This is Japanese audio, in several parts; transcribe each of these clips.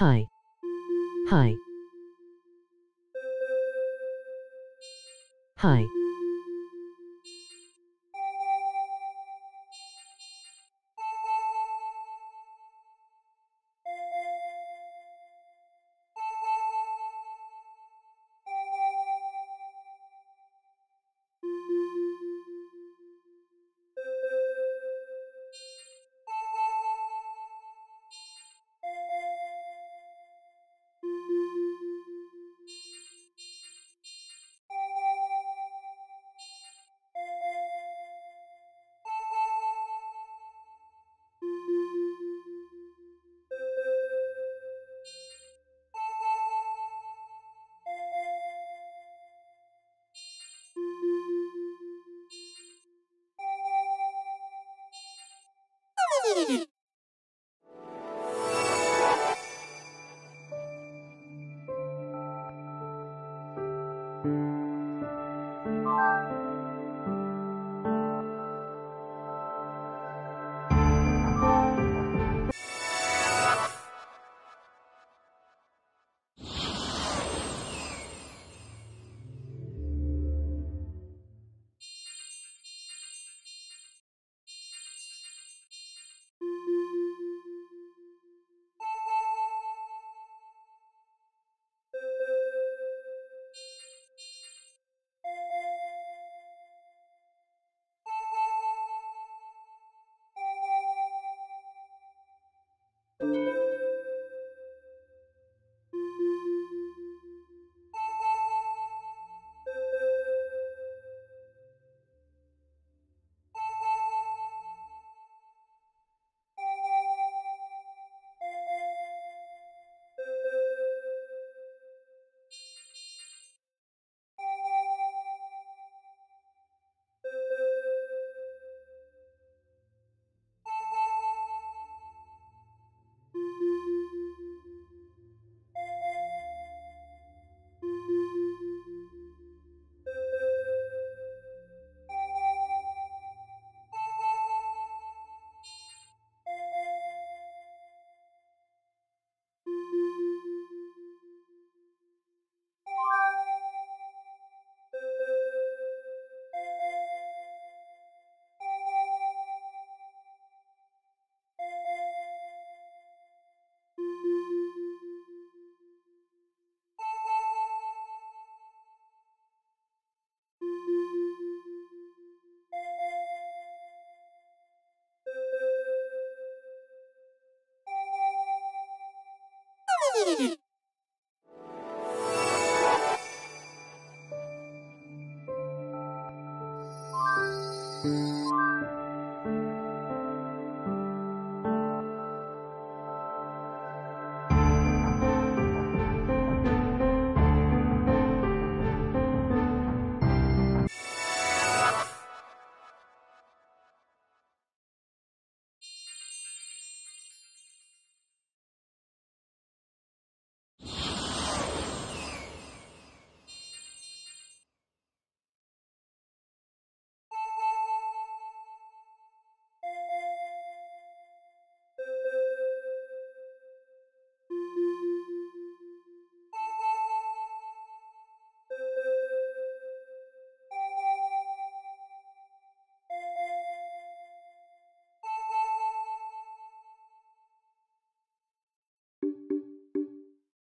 Hi. Hi. Hi.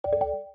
あ!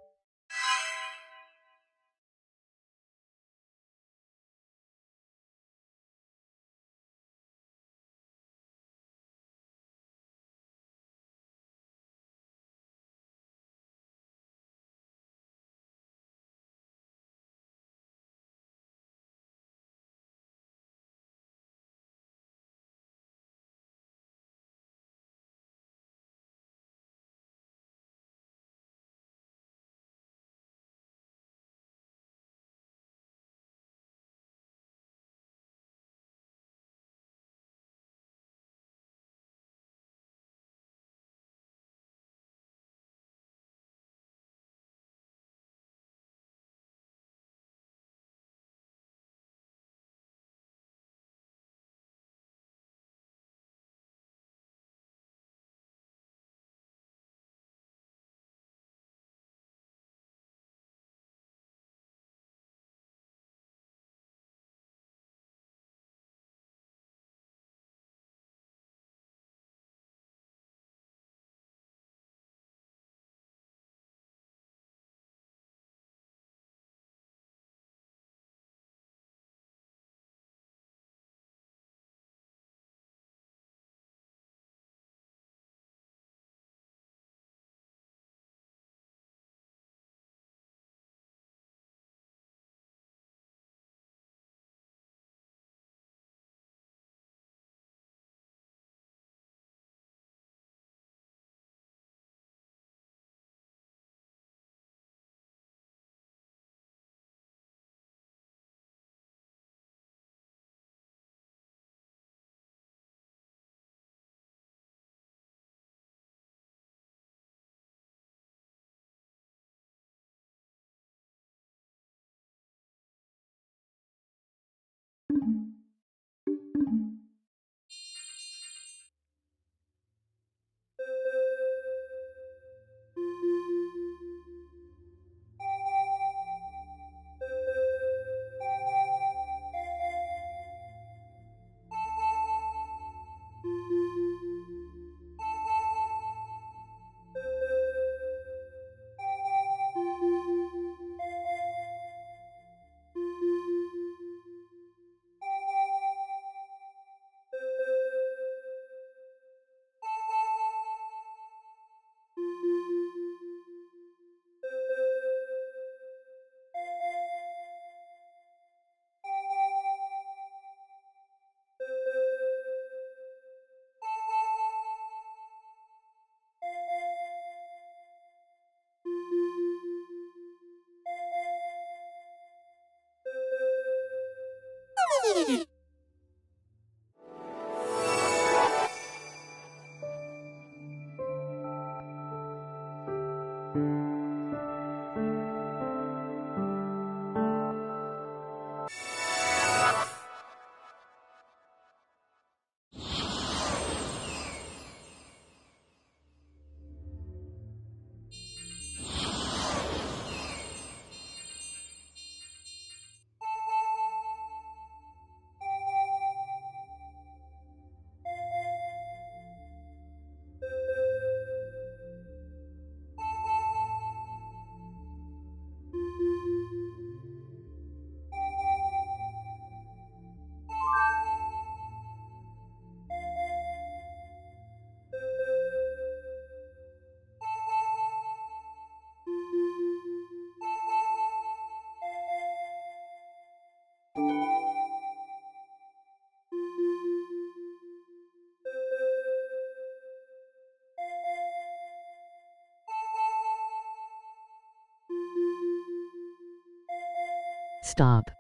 Stop.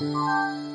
了。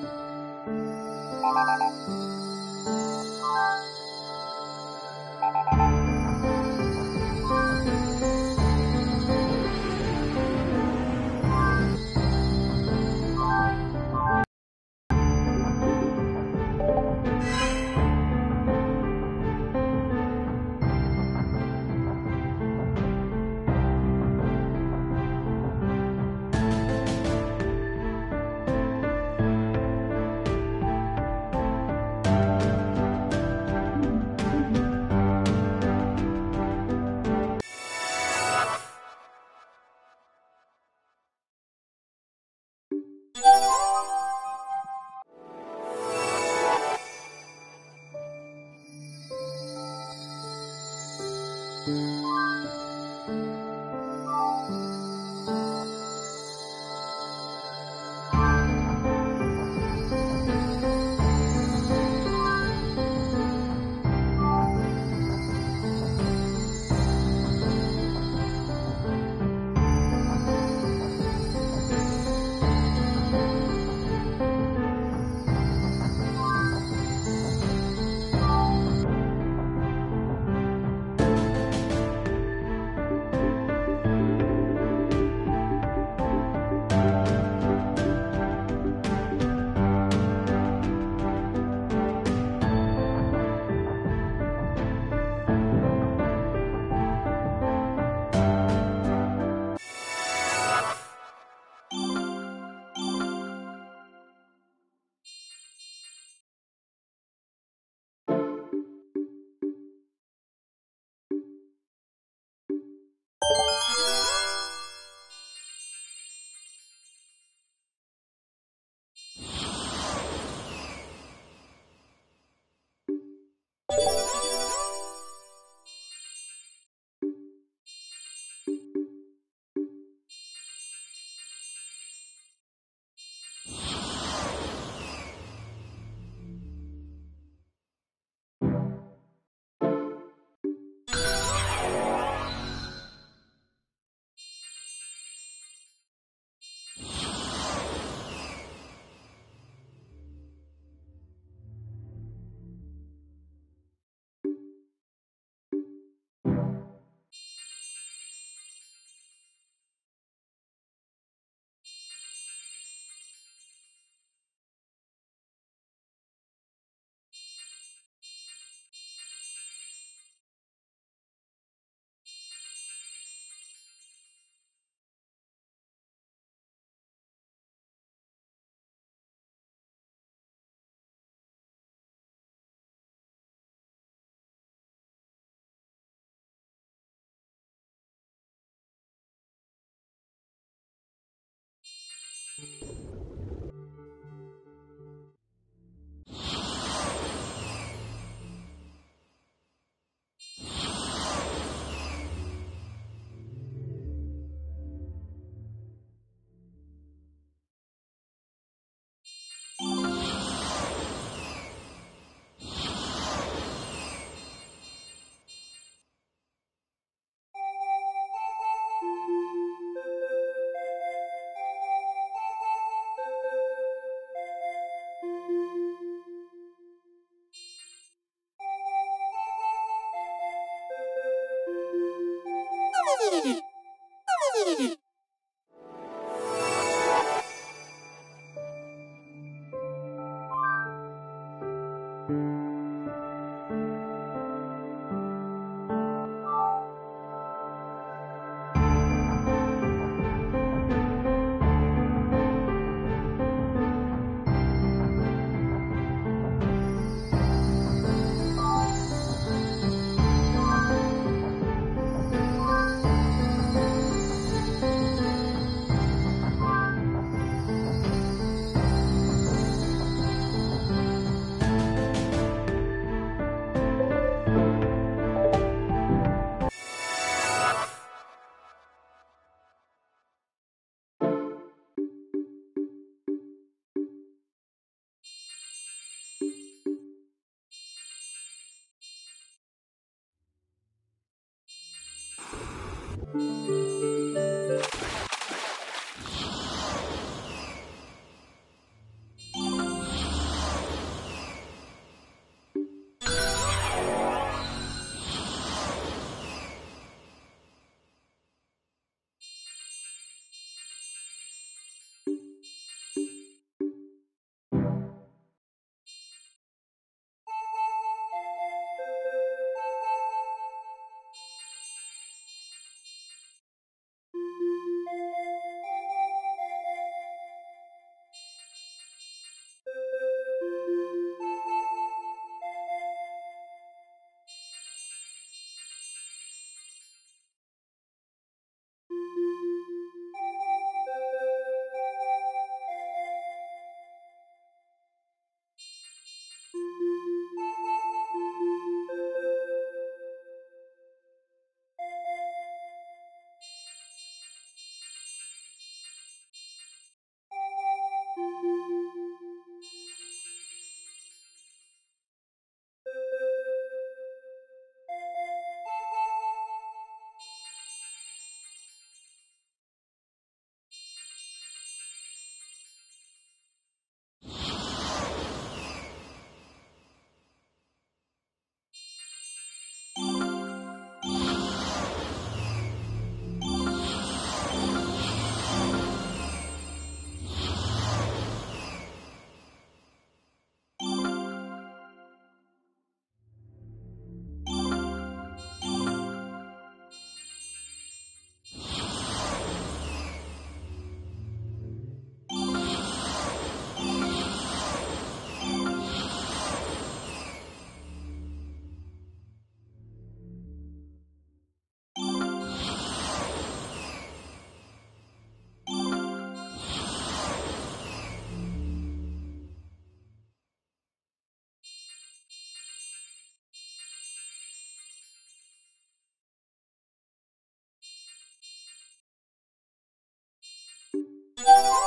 Thank you.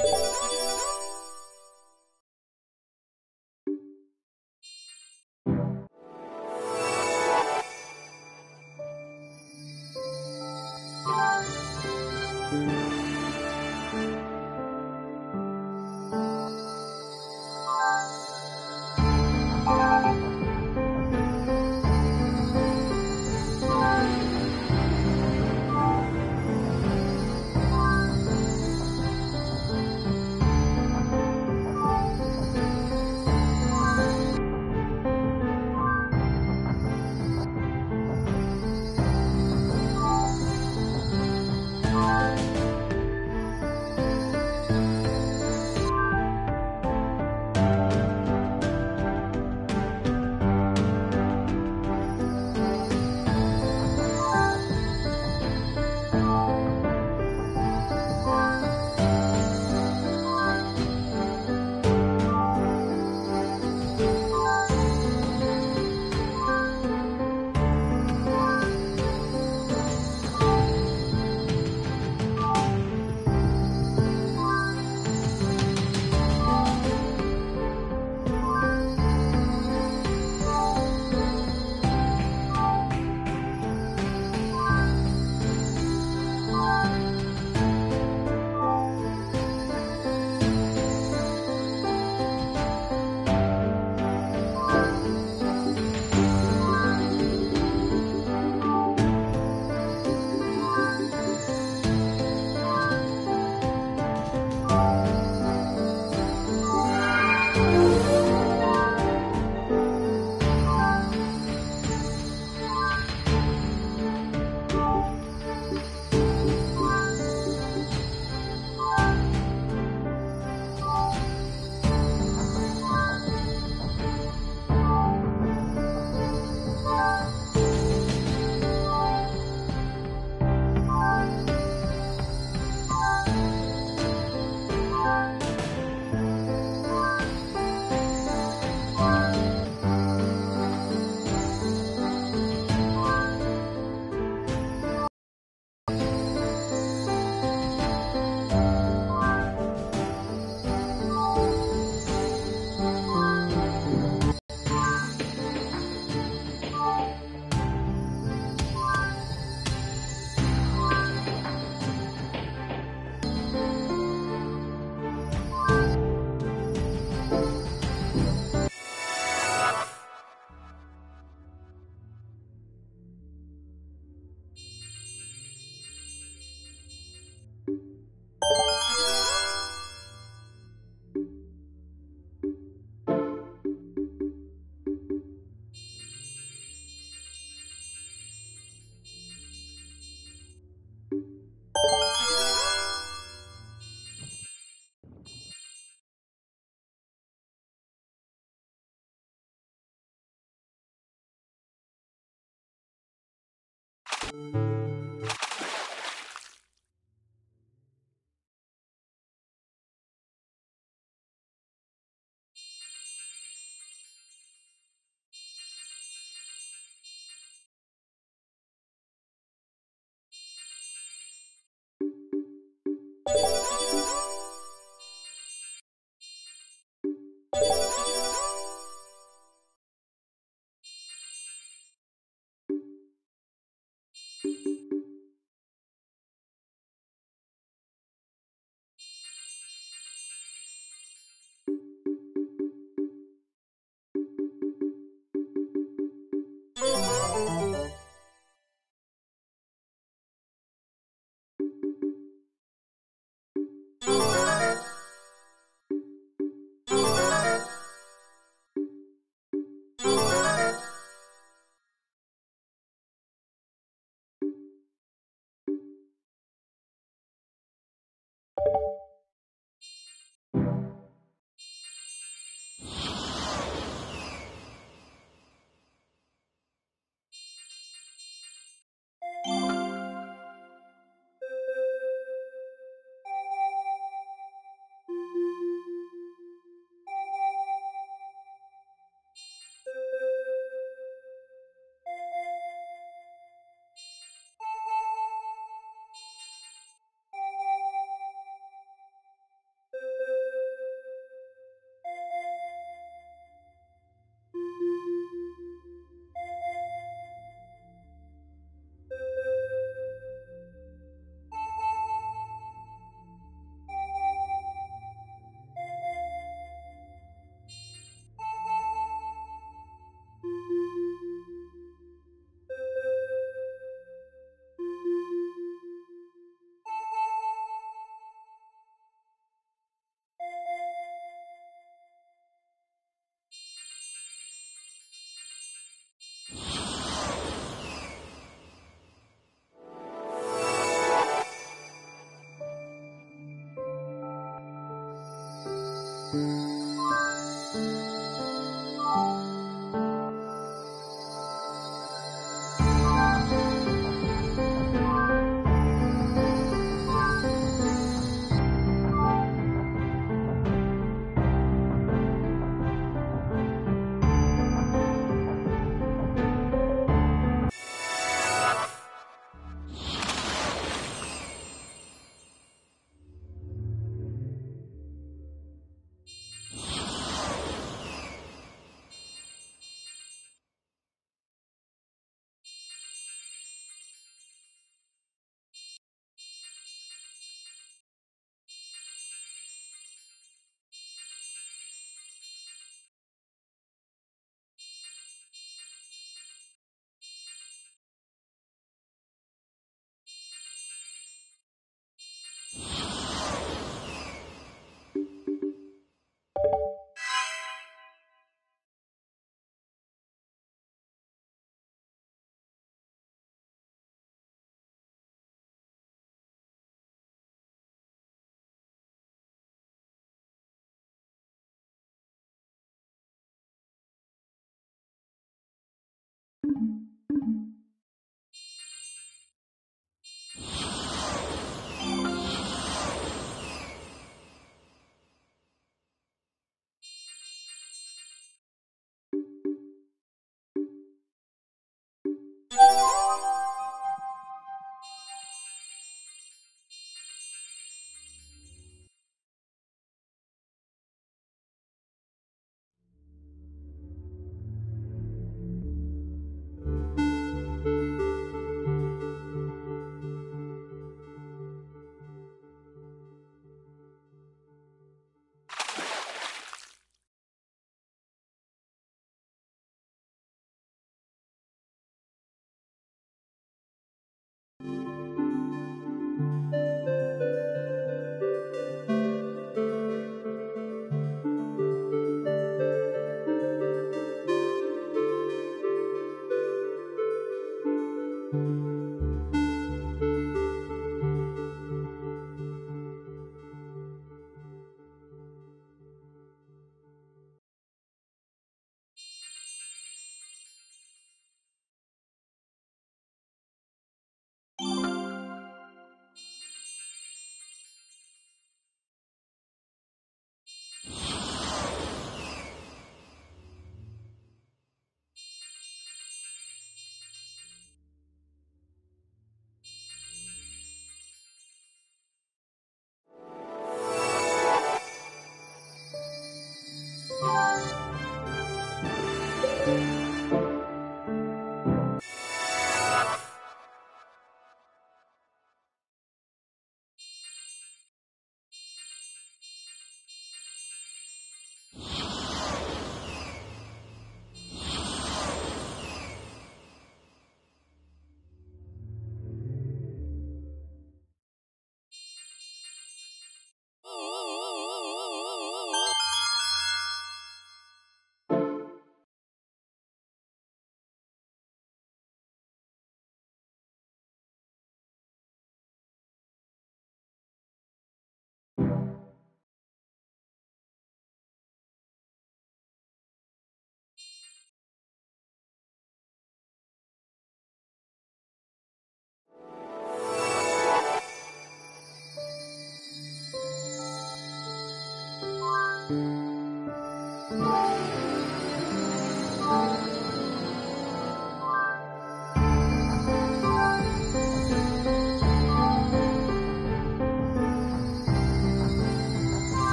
Thank you. You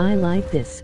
I like this.